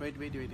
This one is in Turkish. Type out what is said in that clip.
Wait, wait, wait.